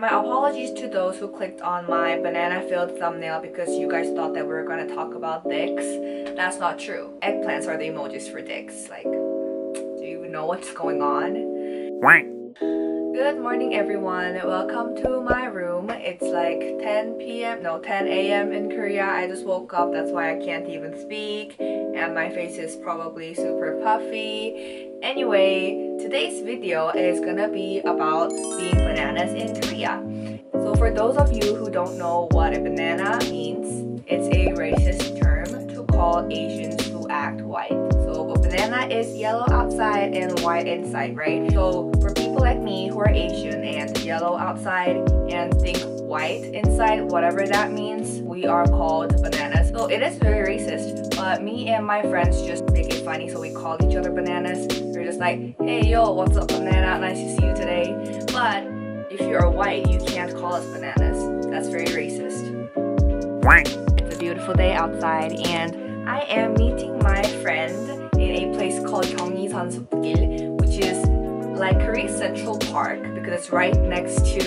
My apologies to those who clicked on my banana filled thumbnail because you guys thought that we were gonna talk about dicks. That's not true. Eggplants are the emojis for dicks. Like, do you know what's going on? Good morning everyone. Welcome to my room. It's like 10 p.m. no 10 a.m. in Korea. I just woke up. That's why I can't even speak and my face is probably super puffy. Anyway, today's video is gonna be about being bananas in Korea. So for those of you who don't know what a banana means, it's a racist term to call Asians who act white. So a banana is yellow outside and white inside, right? So for people like me who are Asian and yellow outside and think white inside, whatever that means, we are called bananas. So it is very racist, but me and my friends just make it funny, so we call each other bananas. We're just like, hey yo, what's up banana? Nice to see you today. But if you're white, you can't call us bananas. That's very racist. It's a beautiful day outside and I am meeting my friend in a place called Gyeonguiseon Supgil, which is like Korea Central Park because it's right next to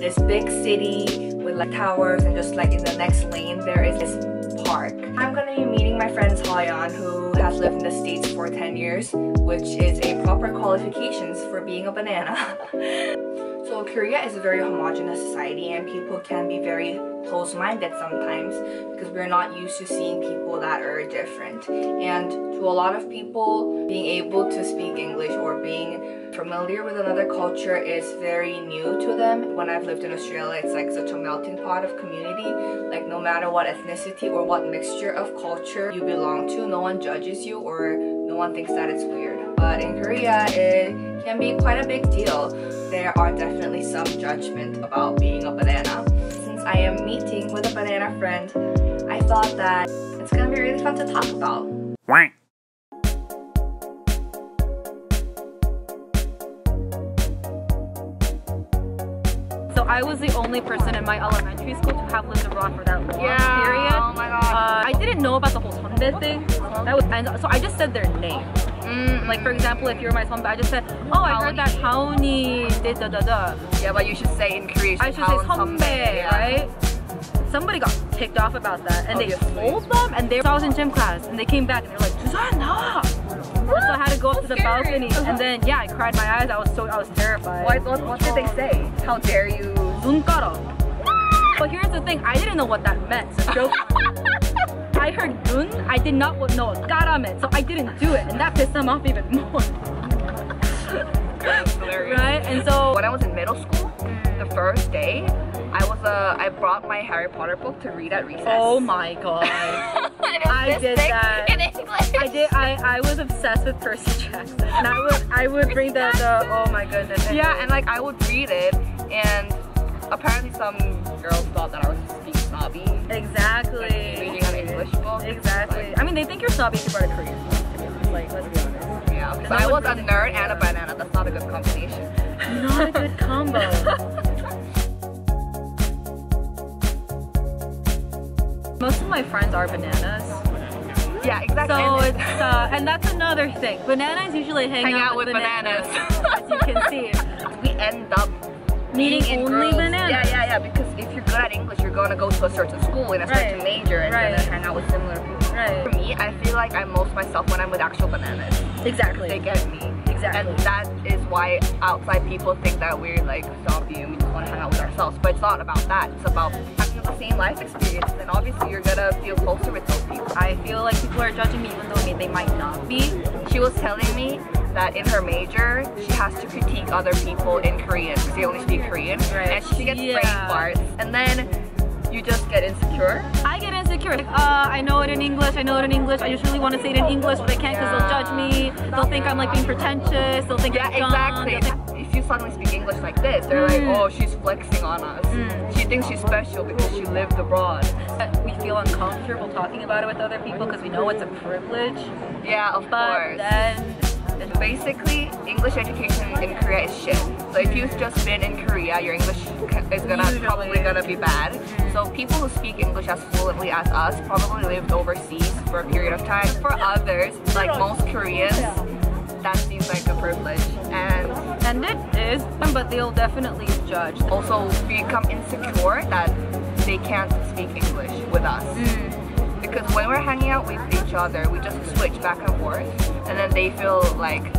this big city with like towers and just like in the next lane there is this park. I'm gonna be meeting my friend Seoyeon who has lived in the States for 10 years which is a proper qualifications for being a banana. So Korea is a very homogenous society and people can be very close-minded sometimes because we're not used to seeing people that are different. And to a lot of people, being able to speak English or being familiar with another culture is very new to them. When I've lived in Australia, it's like such a melting pot of community. Like no matter what ethnicity or what mixture of culture you belong to, no one judges you or no one thinks that it's weird. But in Korea, it can be quite a big deal. There are definitely some judgment about being a banana. Since I am meeting with a banana friend, I thought that it's gonna be really fun to talk about. So I was the only person in my elementary school to have lived abroad for that long yeah, period. Oh my god. Uh, I didn't know about the whole sunbae thing. That was, and so I just said their name. Mm, like for example, if you're my son, I just said, oh, I heard that Haoni did da da da. Yeah, but you should say in Korean. I should say sunbae, right? Somebody got ticked off about that, and Obviously. they told them, and they. So I was in gym class, and they came back, and they're like, Susan, no And so I had to go up to the scary. balcony, and then yeah, I cried my eyes. I was so I was terrified. What, what, what did they say? How dare you? 눈 깔아. But here's the thing, I didn't know what that meant. So joke. I heard 눈, I did not know what 깔아 meant, so I didn't do it, and that pissed them off even more. That's hilarious. right? And so When I was in middle school, the first day, I was uh, I brought my Harry Potter book to read at recess. Oh my god. I did that. in English. I did I, I was obsessed with Percy Jackson. And I would I would bring the, the oh my goodness. Yeah, and like I would read it, and apparently some girls thought that I was just being snobby, Exactly. like reading an English book. Exactly. I mean they think you're snobby if you're part of Korea. To be honest. Like let's be honest. Like, yeah, because no I was a nerd and a banana. That's not a good combination. Not a good combo. Most of my friends are bananas. Yeah, exactly. So And- it's uh, and that's another thing. Bananas usually hang, Hang out, out with, with bananas, bananas. as you can see. we end up Meeting in only groups. bananas. Yeah, yeah, yeah. Because if you're good at English, you're gonna go to a certain school in a certain Right. major and Right. gonna hang out with similar people. Right. For me, I feel like I'm most myself when I'm with actual bananas. Exactly. They get me. Exactly. And that is why outside people think that we're like zombie and we just want to hang out with ourselves. But it's not about that. It's about the same life experience. And obviously you're gonna feel closer with those people. I feel like people are judging me even though they might not be. She was telling me that in her major, she has to critique other people in Korean because they only speak Korean. Right. And she gets Yeah. brain farts. And then you just get insecure. I get insecure. Like, uh, I know it in English, I know it in English. I just really want to say it in English, but I can't because they'll judge me. They'll think I'm like being pretentious. They'll think Yeah, I'm dumb. exactly. If you suddenly speak English like this, they're like, Mm. oh, she's flexing on us. She thinks she's special because she lived abroad. we feel uncomfortable talking about it with other people because we know it's a privilege. Yeah, of But course. then, Basically, English education in Korea is shit. So if you've just been in Korea, your English is gonna Usually. probably gonna be bad. So people who speak English as fluently as us probably lived overseas for a period of time. For others, like most Koreans, that seems like a privilege and And it is, but they'll definitely judge. also become insecure that they can't speak English with us. Mm. Because when we're hanging out with each other, we just switch back and forth, and then they feel like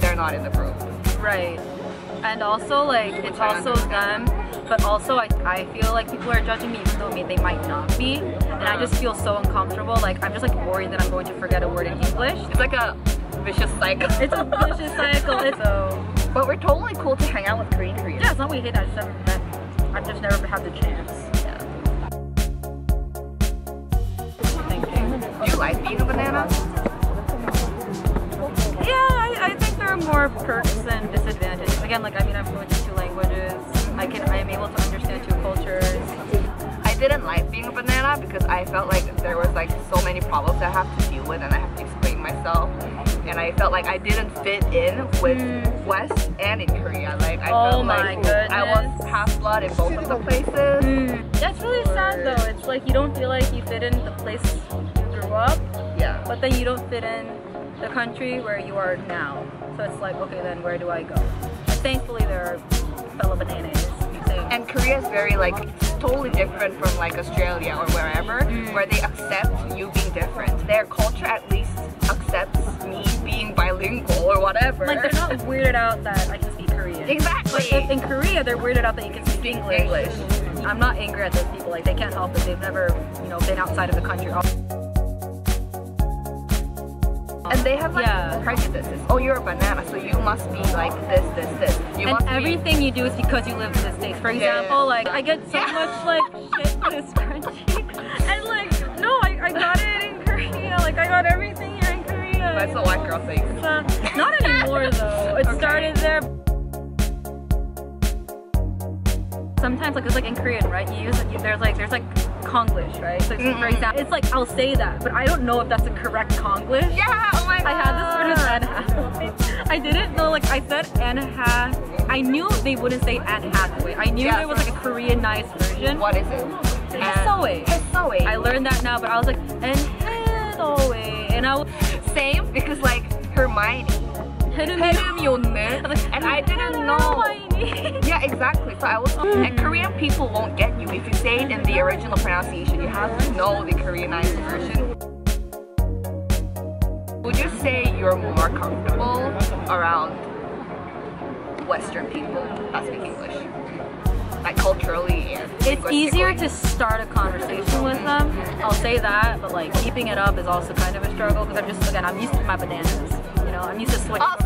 they're not in the group. Right. And also like it's also them, but also I, I feel like people are judging me even though me- they might not be. And I just feel so uncomfortable. Like I'm just like worried that I'm going to forget a word in English. It's like a vicious cycle. It's a vicious cycle. It's so but we're totally cool to hang out with Korean Koreans. yeah, it's not we hate. I just never met. I've just never had the chance. Yeah. Do you like being a banana? Yeah, I, I think there are more perks than disadvantages. Again, like I mean, I'm fluent in two languages. I can I am able to understand two cultures. I didn't like being a banana because I felt like there was like so many problems I have to deal with and I have to explain myself. And I felt like I didn't fit in with Mm. West and in Korea. Like I Oh felt my like I was half blood in both of the places. Mm. That's really sad though. It's like you don't feel like you fit in the place you grew up, Yeah. but then you don't fit in the country where you are now. So it's like, okay, then where do I go? And thankfully, there are fellow bananas. And Korea is very like totally different from like Australia or wherever, Mm. where they accept you being different. Their culture at least accepts me being bilingual or whatever. like they're not weirded out that I can speak Korean. exactly. In Korea, they're weirded out that you can speak English. English. I'm not angry at those people. Like they can't help it. They've never, you know, been outside of the country. And they have like Yeah. prejudices. Oh, you're a banana, so you must be like this, this, this. You and everything you do is because you live in the states. For Yeah. example, like I get so Yeah. much like shit for this scrunchie, and like no, I, I got it in Korea. Like I got everything that's a white girl thing. Uh, not anymore though. It Okay. started there. Sometimes like it's like in Korean, right? You use you, there's like there's like Konglish, right? So for example, it's like I'll say that, but I don't know if that's the correct Konglish. Yeah. Oh my god. I had this word Anne I didn't know, like, I said Anne Hath. I knew they wouldn't say Anne Hathaway. I knew Yeah. there was like a Koreanized version. What is it? Hathaway. Hathaway. I learned that now, but I was like, Anne Hathaway. And I was Same because like Hermione. Hermione. And I didn't know. Yeah, exactly. So I was, and Korean people won't get you if you say it in the original pronunciation. You have to know the Koreanized version. Would you say you're more comfortable around Western people that speak English, like culturally? And It's easier to start a conversation with them. I'll say that, but like keeping it up is also kind of a struggle because I'm just, again, I'm used to my bananas. You know, I'm used to switching. Also,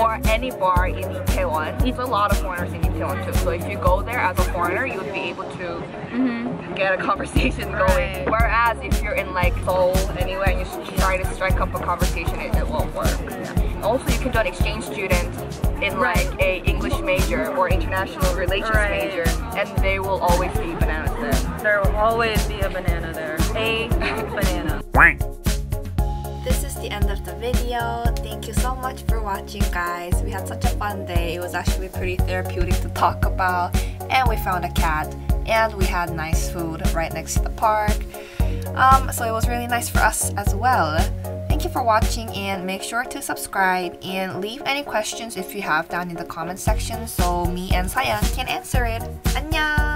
or any bar in Itaewon. It's a lot of foreigners in Itaewon too. So if you go there as a foreigner, you would be able to Mm-hmm. get a conversation going. Right. Whereas if you're in like Seoul anyway and you s- try to strike up a conversation, it, it won't work. Also, you can do an exchange student in Right. like a English major or international relations Right. major, and they will always be bananas there. There will always be a banana there. A banana. This is the end of the video. Thank you so much for watching, guys. We had such a fun day. It was actually pretty therapeutic to talk about, and we found a cat, and we had nice food right next to the park. Um, so it was really nice for us as well. Thank you for watching, and make sure to subscribe and leave any questions if you have down in the comment section so me and Seoyeon can answer it. 안녕.